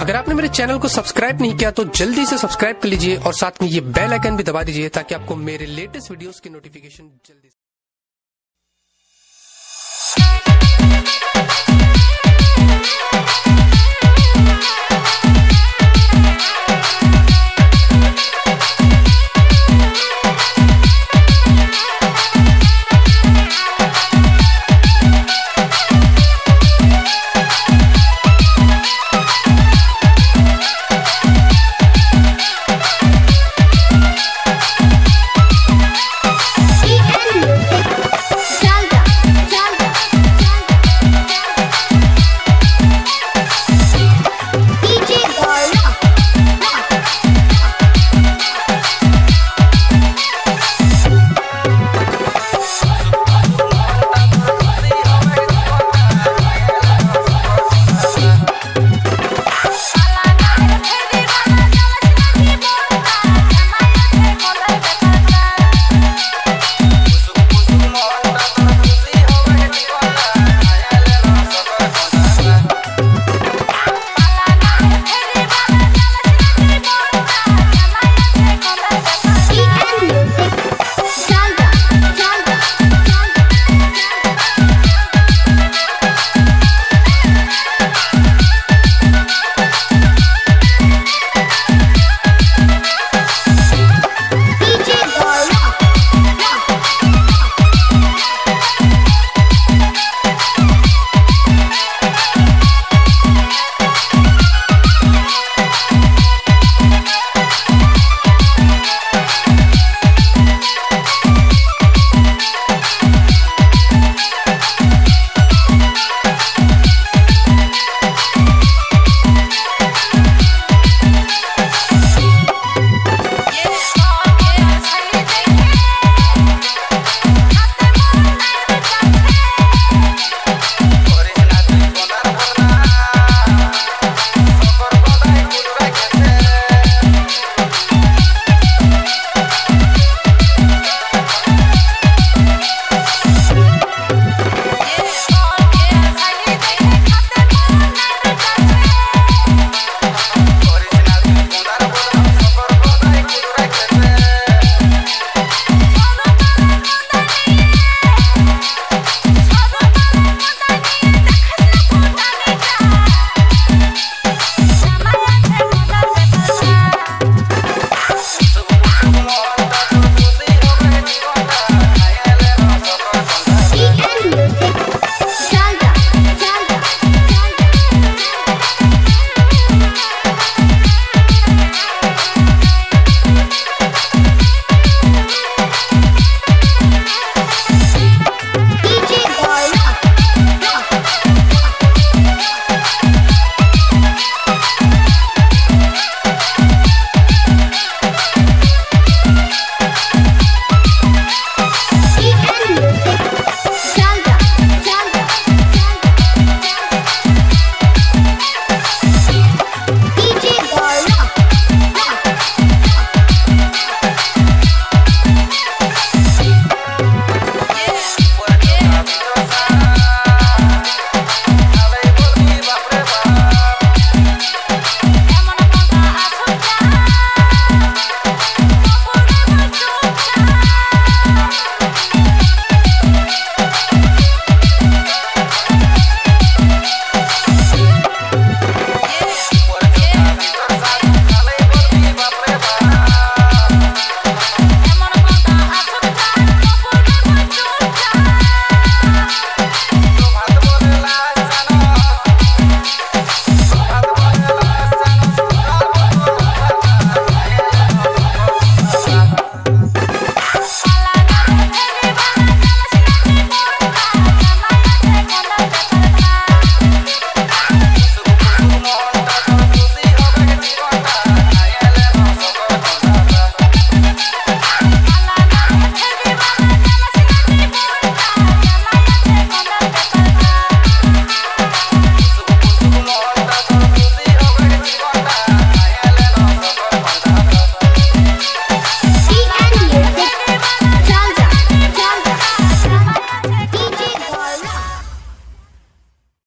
अगर आपने मेरे चैनल को सब्सक्राइब नहीं किया तो जल्दी से सब्सक्राइब कर लीजिए और साथ में ये बेल आइकन भी दबा दीजिए ताकि आपको मेरे लेटेस्ट वीडियोस की नोटिफिकेशन जल्दी